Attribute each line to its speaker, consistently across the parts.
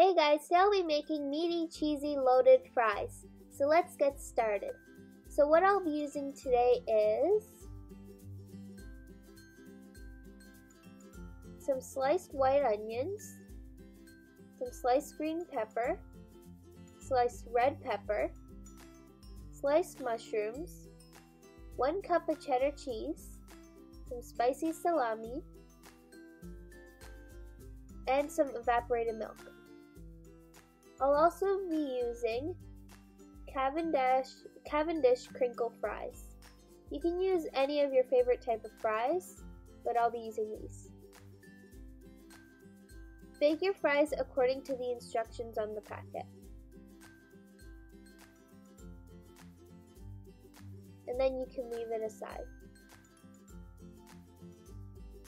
Speaker 1: Hey guys, today I'll be making meaty, cheesy, loaded fries. So let's get started. So what I'll be using today is some sliced white onions, some sliced green pepper, sliced red pepper, sliced mushrooms, one cup of cheddar cheese, some spicy salami, and some evaporated milk. I'll also be using Cavendish, Cavendish crinkle fries. You can use any of your favorite type of fries, but I'll be using these. Bake your fries according to the instructions on the packet. And then you can leave it aside.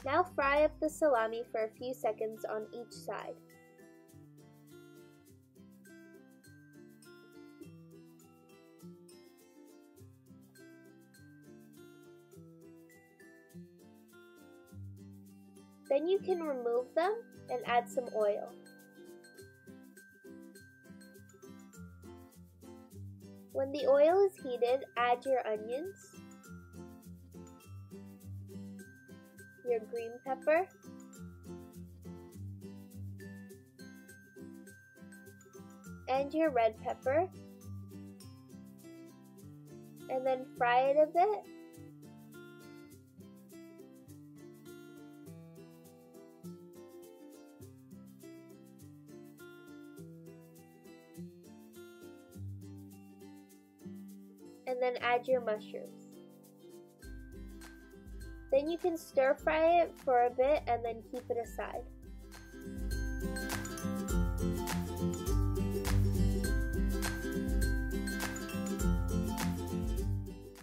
Speaker 1: Now fry up the salami for a few seconds on each side. Then you can remove them and add some oil. When the oil is heated, add your onions, your green pepper, and your red pepper, and then fry it a bit then add your mushrooms. Then you can stir fry it for a bit and then keep it aside.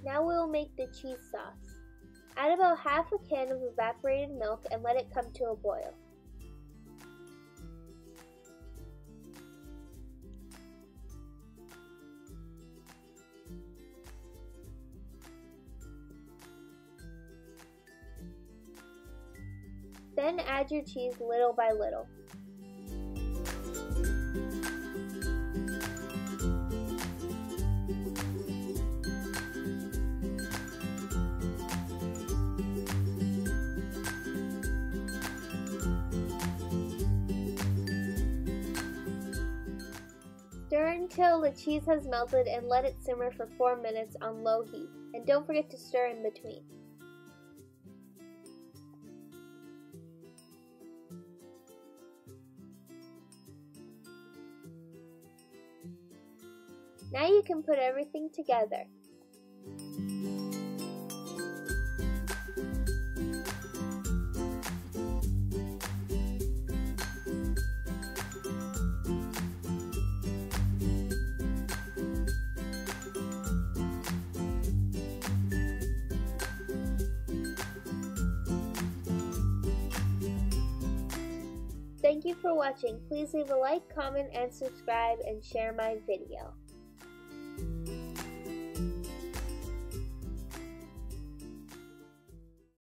Speaker 1: Now we will make the cheese sauce. Add about half a can of evaporated milk and let it come to a boil. Then add your cheese little by little. Stir until the cheese has melted and let it simmer for 4 minutes on low heat. And don't forget to stir in between. Now you can put everything together. Thank you for watching. Please leave a like, comment, and subscribe, and share my video.